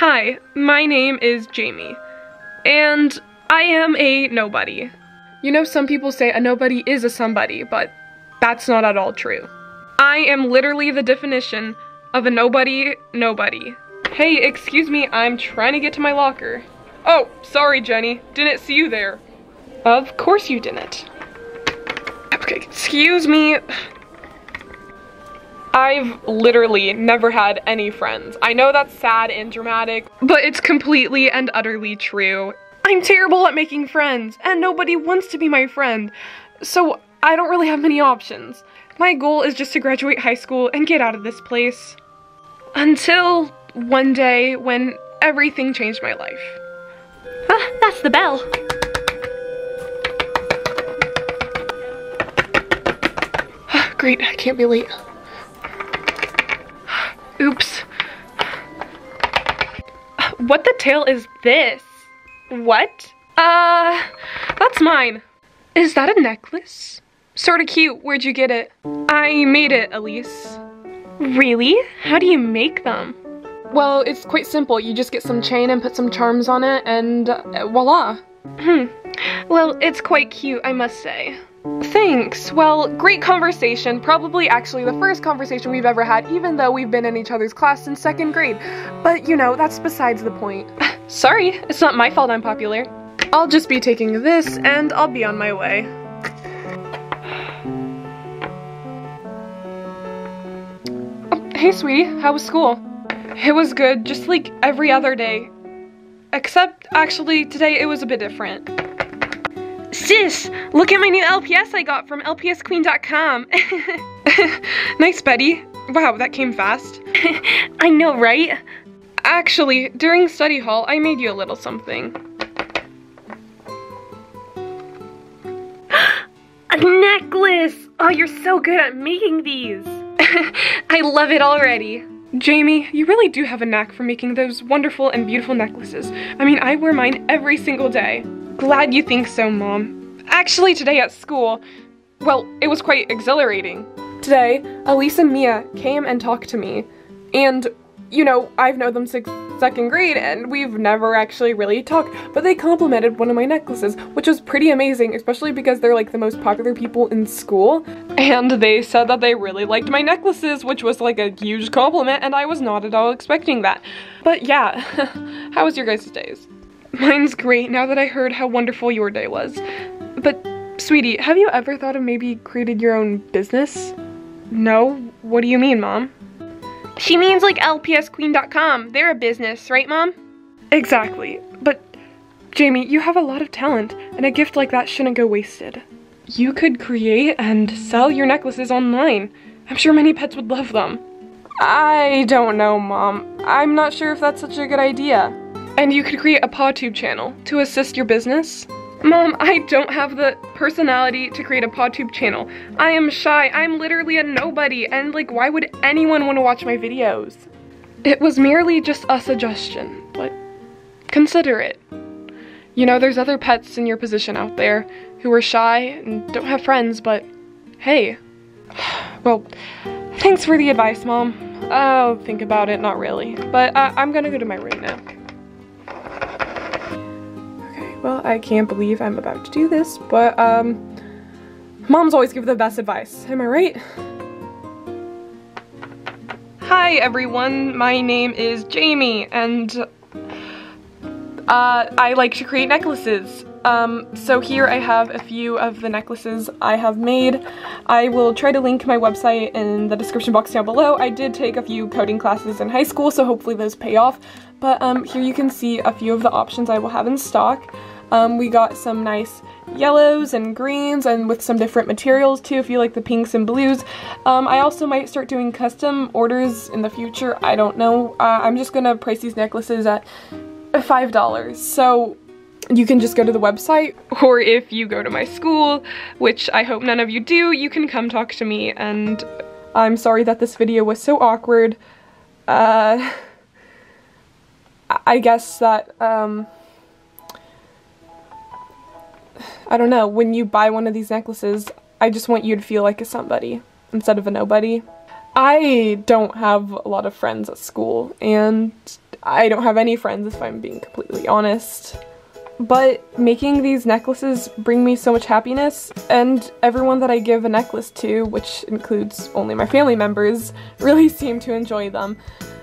Hi, my name is Jamie, and I am a nobody. You know, some people say a nobody is a somebody, but that's not at all true. I am literally the definition of a nobody nobody. Hey, excuse me, I'm trying to get to my locker. Oh, sorry, Jenny. Didn't see you there. Of course you didn't. Okay, excuse me. I've literally never had any friends. I know that's sad and dramatic, but it's completely and utterly true. I'm terrible at making friends, and nobody wants to be my friend, so I don't really have many options. My goal is just to graduate high school and get out of this place. Until one day when everything changed my life. Ah, that's the bell. Great, I can't be late. Oops. What the tail is this? What? Uh, that's mine. Is that a necklace? Sorta cute, where'd you get it? I made it, Elise. Really? How do you make them? Well, it's quite simple. You just get some chain and put some charms on it and uh, voila. Hmm. Well, it's quite cute, I must say. Thanks. Well, great conversation. Probably actually the first conversation we've ever had, even though we've been in each other's class since second grade. But you know, that's besides the point. Sorry, it's not my fault I'm popular. I'll just be taking this and I'll be on my way. Oh, hey, sweetie, how was school? It was good, just like every other day. Except, actually, today it was a bit different. Sis, look at my new LPS I got from lpsqueen.com. nice, Betty. Wow, that came fast. I know, right? Actually, during study hall, I made you a little something. a necklace! Oh, you're so good at making these. I love it already. Jamie, you really do have a knack for making those wonderful and beautiful necklaces. I mean, I wear mine every single day. Glad you think so, Mom. Actually, today at school, well, it was quite exhilarating. Today, Elise and Mia came and talked to me, and, you know, I've known them since second grade, and we've never actually really talked, but they complimented one of my necklaces, which was pretty amazing, especially because they're like the most popular people in school, and they said that they really liked my necklaces, which was like a huge compliment, and I was not at all expecting that. But yeah, how was your guys' days? Mine's great now that I heard how wonderful your day was. But, sweetie, have you ever thought of maybe created your own business? No? What do you mean, Mom? She means like lpsqueen.com. They're a business, right, Mom? Exactly. But, Jamie, you have a lot of talent, and a gift like that shouldn't go wasted. You could create and sell your necklaces online. I'm sure many pets would love them. I don't know, Mom. I'm not sure if that's such a good idea. And you could create a PawTube channel to assist your business. Mom, I don't have the personality to create a PawTube channel. I am shy, I'm literally a nobody, and like why would anyone want to watch my videos? It was merely just a suggestion, but consider it. You know, there's other pets in your position out there who are shy and don't have friends, but hey. Well, thanks for the advice, Mom. I'll think about it, not really. But uh, I'm gonna go to my room now. Well, I can't believe I'm about to do this, but, um, moms always give the best advice, am I right? Hi everyone, my name is Jamie, and, uh, I like to create necklaces. Um, so here I have a few of the necklaces I have made. I will try to link my website in the description box down below. I did take a few coding classes in high school, so hopefully those pay off. But um, here you can see a few of the options I will have in stock. Um, we got some nice yellows and greens and with some different materials too if you like the pinks and blues. Um, I also might start doing custom orders in the future. I don't know. Uh, I'm just gonna price these necklaces at $5. So you can just go to the website or if you go to my school, which I hope none of you do, you can come talk to me and I'm sorry that this video was so awkward. Uh, I guess that, um, I don't know, when you buy one of these necklaces, I just want you to feel like a somebody instead of a nobody. I don't have a lot of friends at school, and I don't have any friends if I'm being completely honest. But making these necklaces bring me so much happiness, and everyone that I give a necklace to, which includes only my family members, really seem to enjoy them.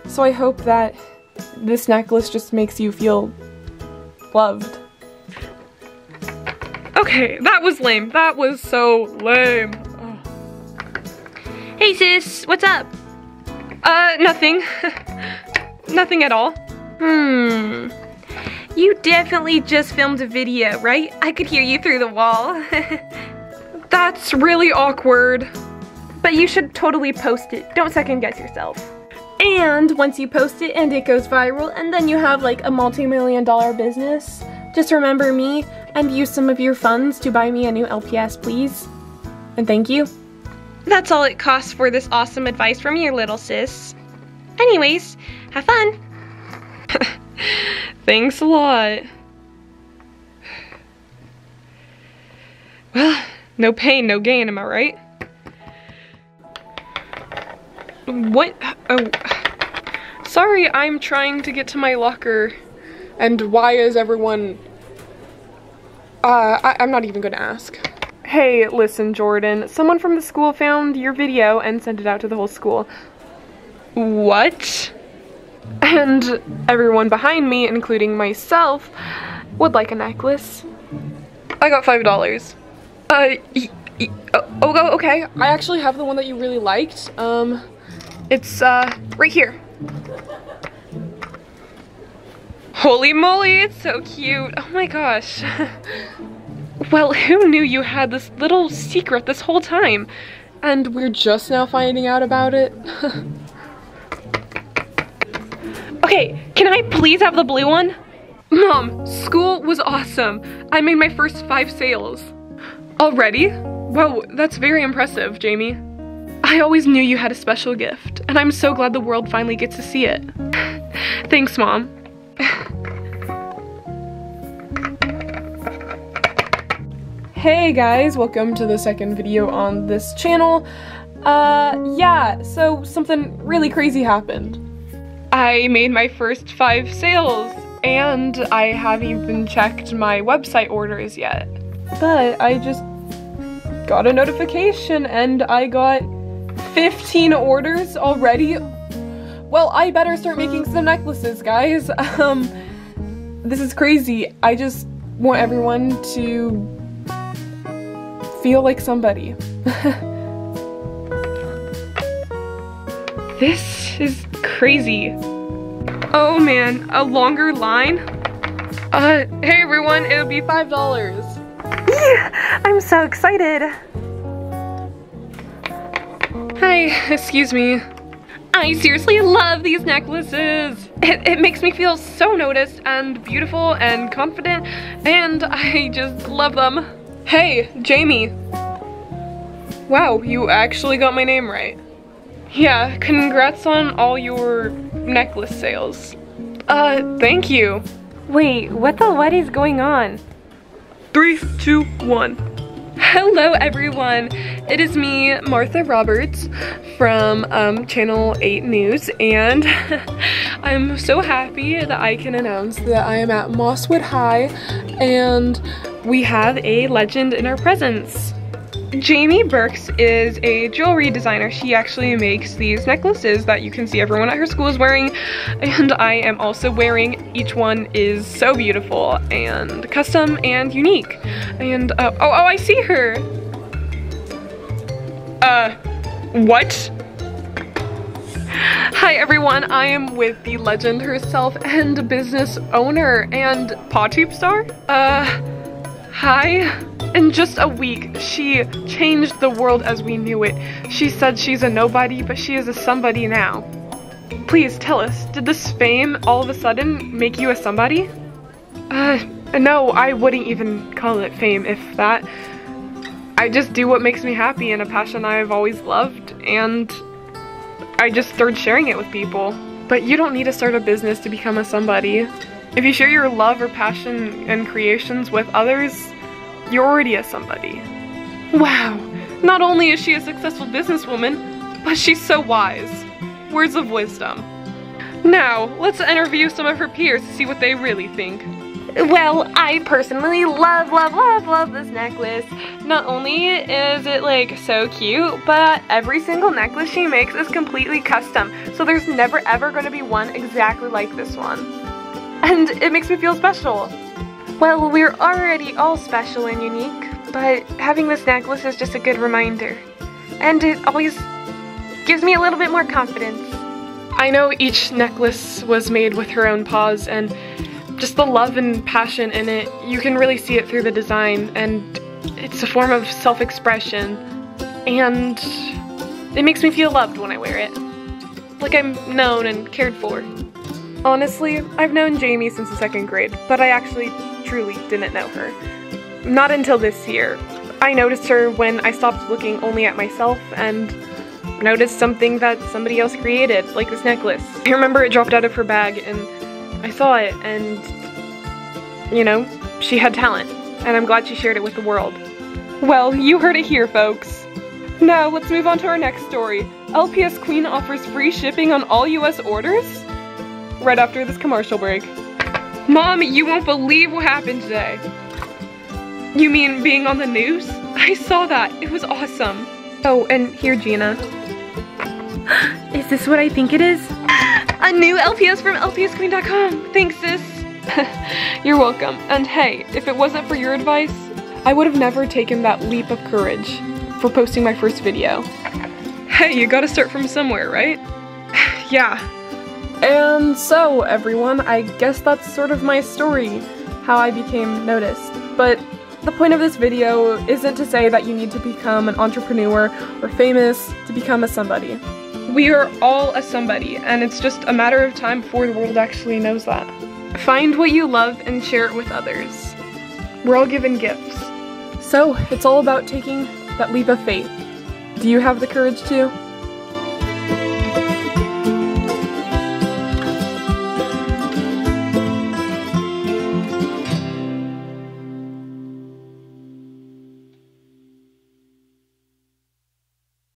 So I hope that this necklace just makes you feel loved. Okay, that was lame. That was so lame. Hey sis, what's up? Uh, nothing. nothing at all. Hmm. You definitely just filmed a video, right? I could hear you through the wall. That's really awkward. But you should totally post it. Don't second guess yourself. And once you post it and it goes viral and then you have like a multi-million dollar business, just remember me and use some of your funds to buy me a new LPS, please. And thank you. That's all it costs for this awesome advice from your little sis. Anyways, have fun. Thanks a lot. Well, no pain, no gain, am I right? What? Oh, sorry, I'm trying to get to my locker. And why is everyone... Uh, I I'm not even gonna ask. Hey, listen, Jordan. Someone from the school found your video and sent it out to the whole school. What? And everyone behind me, including myself, would like a necklace. I got five dollars. Uh, oh, oh, okay. I actually have the one that you really liked. Um, it's uh right here. Holy moly, it's so cute. Oh my gosh. well, who knew you had this little secret this whole time? And we're just now finding out about it. Okay, can I please have the blue one? Mom, school was awesome. I made my first five sales. Already? Wow, that's very impressive, Jamie. I always knew you had a special gift, and I'm so glad the world finally gets to see it. Thanks, Mom. hey guys, welcome to the second video on this channel. Uh, yeah, so something really crazy happened. I made my first five sales, and I haven't even checked my website orders yet. But I just got a notification and I got 15 orders already. Well, I better start making some necklaces, guys. Um, this is crazy. I just want everyone to feel like somebody. this is crazy. Oh man, a longer line? Uh, hey everyone, it'll be five dollars. Yeah, I'm so excited. Hi, excuse me. I seriously love these necklaces. It, it makes me feel so noticed and beautiful and confident and I just love them. Hey, Jamie. Wow, you actually got my name right. Yeah, congrats on all your necklace sales. Uh, thank you. Wait, what the what is going on? Three, two, one. Hello everyone, it is me, Martha Roberts from um, Channel 8 News and I'm so happy that I can announce that I am at Mosswood High and we have a legend in our presence. Jamie Burks is a jewelry designer. She actually makes these necklaces that you can see everyone at her school is wearing and I am also wearing. Each one is so beautiful and custom and unique. And, uh, oh, oh, I see her. Uh, what? Hi everyone, I am with the legend herself and business owner and PawTube star. Uh, hi. In just a week, she changed the world as we knew it. She said she's a nobody, but she is a somebody now. Please tell us, did this fame all of a sudden make you a somebody? Uh, no, I wouldn't even call it fame, if that. I just do what makes me happy and a passion I've always loved, and I just started sharing it with people. But you don't need to start a business to become a somebody. If you share your love or passion and creations with others, you're already a somebody. Wow, not only is she a successful businesswoman, but she's so wise. Words of wisdom. Now, let's interview some of her peers to see what they really think. Well, I personally love, love, love, love this necklace. Not only is it like so cute, but every single necklace she makes is completely custom. So there's never ever going to be one exactly like this one. And it makes me feel special. Well, we're already all special and unique, but having this necklace is just a good reminder. And it always gives me a little bit more confidence. I know each necklace was made with her own paws and just the love and passion in it, you can really see it through the design and it's a form of self-expression and it makes me feel loved when I wear it. Like I'm known and cared for. Honestly, I've known Jamie since the second grade, but I actually truly didn't know her. Not until this year. I noticed her when I stopped looking only at myself and noticed something that somebody else created, like this necklace. I remember it dropped out of her bag and I saw it and, you know, she had talent and I'm glad she shared it with the world. Well, you heard it here, folks. Now, let's move on to our next story. LPS Queen offers free shipping on all US orders? Right after this commercial break. Mom, you won't believe what happened today. You mean being on the news? I saw that. It was awesome. Oh, and here, Gina. Is this what I think it is? A new LPS from lpsqueen.com. Thanks, sis. You're welcome. And hey, if it wasn't for your advice, I would have never taken that leap of courage for posting my first video. Hey, you gotta start from somewhere, right? yeah. And so, everyone, I guess that's sort of my story, how I became noticed. But the point of this video isn't to say that you need to become an entrepreneur or famous to become a somebody. We are all a somebody, and it's just a matter of time before the world actually knows that. Find what you love and share it with others. We're all given gifts. So, it's all about taking that leap of faith. Do you have the courage to?